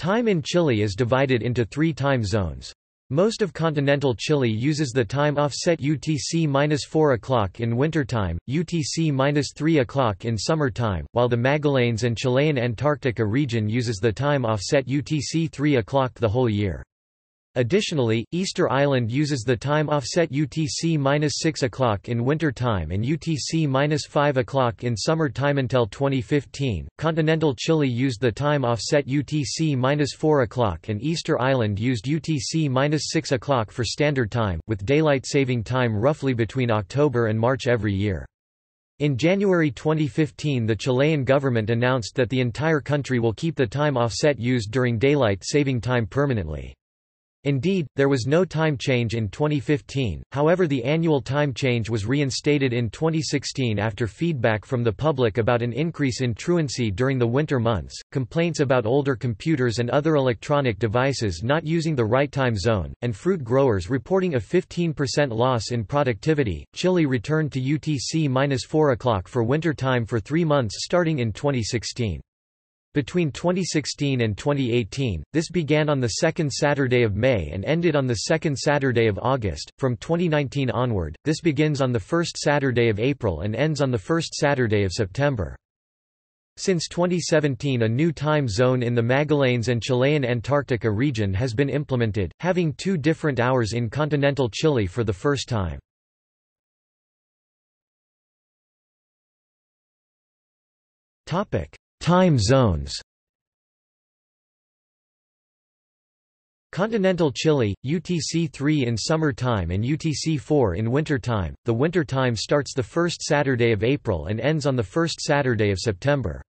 Time in Chile is divided into three time zones. Most of continental Chile uses the time offset UTC-4 o'clock in winter time, UTC-3 o'clock in summer time, while the Magallanes and Chilean Antarctica region uses the time offset UTC-3 o'clock the whole year. Additionally, Easter Island uses the time offset UTC-6 o'clock in winter time and UTC-5 o'clock in summer time until 2015. Continental Chile used the time offset UTC-4 o'clock and Easter Island used UTC-6 o'clock for standard time, with daylight saving time roughly between October and March every year. In January 2015 the Chilean government announced that the entire country will keep the time offset used during daylight saving time permanently. Indeed, there was no time change in 2015, however the annual time change was reinstated in 2016 after feedback from the public about an increase in truancy during the winter months, complaints about older computers and other electronic devices not using the right time zone, and fruit growers reporting a 15% loss in productivity. Chile returned to UTC-4 o'clock for winter time for three months starting in 2016. Between 2016 and 2018, this began on the second Saturday of May and ended on the second Saturday of August. From 2019 onward, this begins on the first Saturday of April and ends on the first Saturday of September. Since 2017 a new time zone in the Magallanes and Chilean Antarctica region has been implemented, having two different hours in continental Chile for the first time. Topic: Time zones Continental Chile, UTC-3 in summer time and UTC-4 in winter time. The winter time starts the first Saturday of April and ends on the first Saturday of September.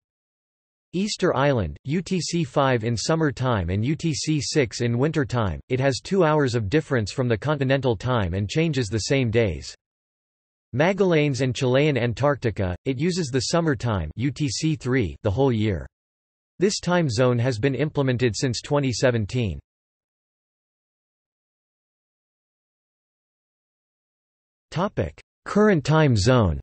Easter Island, UTC-5 in summer time and UTC-6 in winter time. It has two hours of difference from the continental time and changes the same days. Magallanes and Chilean Antarctica, it uses the summer time UTC-3 the whole year. This time zone has been implemented since 2017. Topic: Current time zone.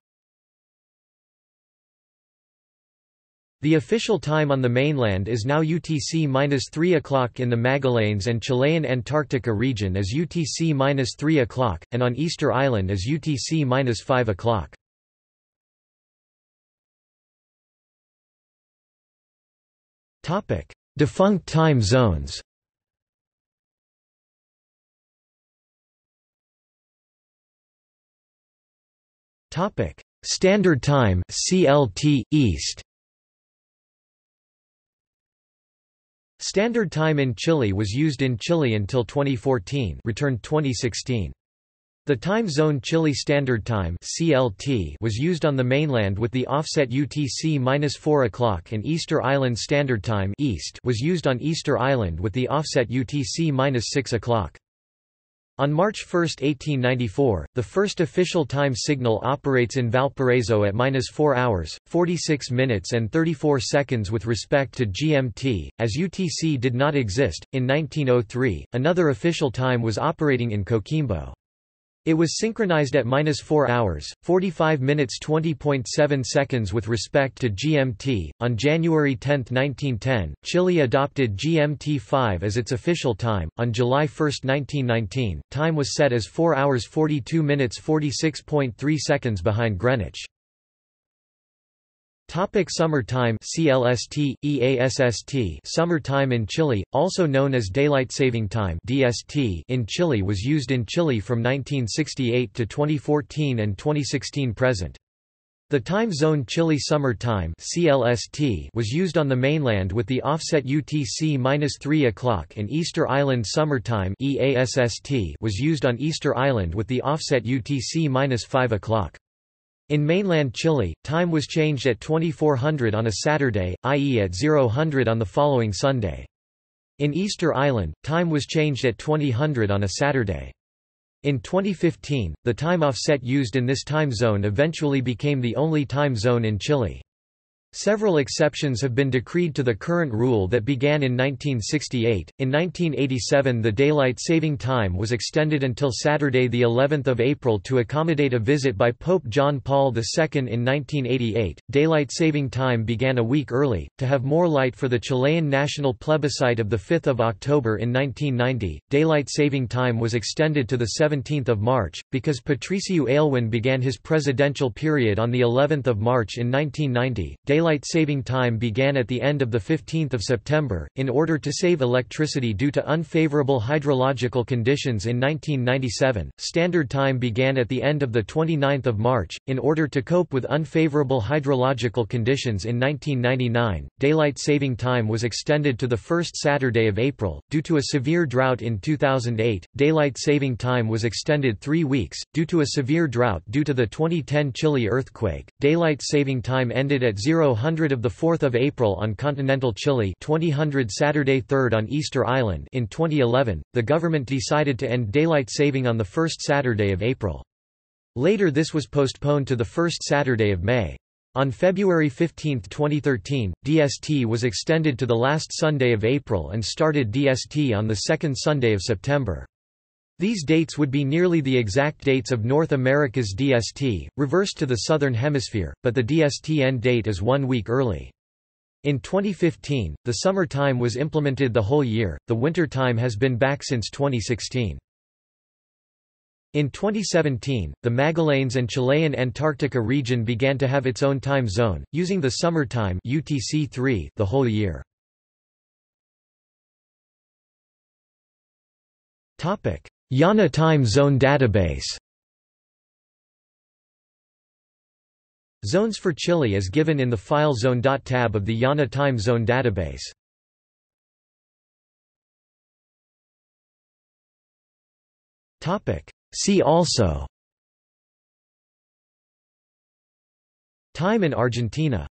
The official time on the mainland is now UTC-3 o'clock in the Magallanes and Chilean Antarctica region is UTC-3 o'clock, and on Easter Island is UTC-5 o'clock. Defunct time zones Standard Time CLT East Standard Time in Chile was used in Chile until 2014 returned 2016. The time zone Chile Standard Time (CLT) was used on the mainland with the offset UTC-4 o'clock and Easter Island Standard Time (East) was used on Easter Island with the offset UTC-6 o'clock. On March 1, 1894, the first official time signal operates in Valparaiso at minus 4 hours, 46 minutes and 34 seconds with respect to GMT, as UTC did not exist. In 1903, another official time was operating in Coquimbo. It was synchronized at minus 4 hours, 45 minutes 20.7 seconds with respect to GMT. On January 10, 1910, Chile adopted GMT 5 as its official time. On July 1, 1919, time was set as 4 hours 42 minutes 46.3 seconds behind Greenwich. Topic summer time CLST, EASST Summer time in Chile, also known as Daylight Saving Time DST in Chile was used in Chile from 1968 to 2014 and 2016 present. The time zone Chile Summer Time CLST was used on the mainland with the offset UTC-3 o'clock and Easter Island Summer Time EASST was used on Easter Island with the offset UTC-5 o'clock. In mainland Chile, time was changed at 2400 on a Saturday, i.e. at 0000 on the following Sunday. In Easter Island, time was changed at 2000 on a Saturday. In 2015, the time offset used in this time zone eventually became the only time zone in Chile. Several exceptions have been decreed to the current rule that began in 1968. In 1987, the daylight saving time was extended until Saturday, the 11th of April, to accommodate a visit by Pope John Paul II. In 1988, daylight saving time began a week early to have more light for the Chilean national plebiscite of the 5th of October. In 1990, daylight saving time was extended to the 17th of March because Patricio Aylwin began his presidential period on the 11th of March in 1990. Daylight saving time began at the end of 15 September, in order to save electricity due to unfavorable hydrological conditions in 1997. Standard time began at the end of 29 March, in order to cope with unfavorable hydrological conditions in 1999. Daylight saving time was extended to the first Saturday of April, due to a severe drought in 2008. Daylight saving time was extended three weeks, due to a severe drought due to the 2010 Chile earthquake. Daylight saving time ended at 0 00 of 4 April on continental Chile 2000 Saturday 3 on Easter Island in 2011, the government decided to end daylight saving on the first Saturday of April. Later this was postponed to the first Saturday of May. On February 15, 2013, DST was extended to the last Sunday of April and started DST on the second Sunday of September. These dates would be nearly the exact dates of North America's DST, reversed to the Southern Hemisphere, but the DST end date is one week early. In 2015, the summer time was implemented the whole year, the winter time has been back since 2016. In 2017, the Magallanes and Chilean Antarctica region began to have its own time zone, using the summer time UTC-3 the whole year. Topic: IANA Time Zone Database. Zones for Chile is given in the File Zone tab of the IANA Time Zone database. See also. Time in Argentina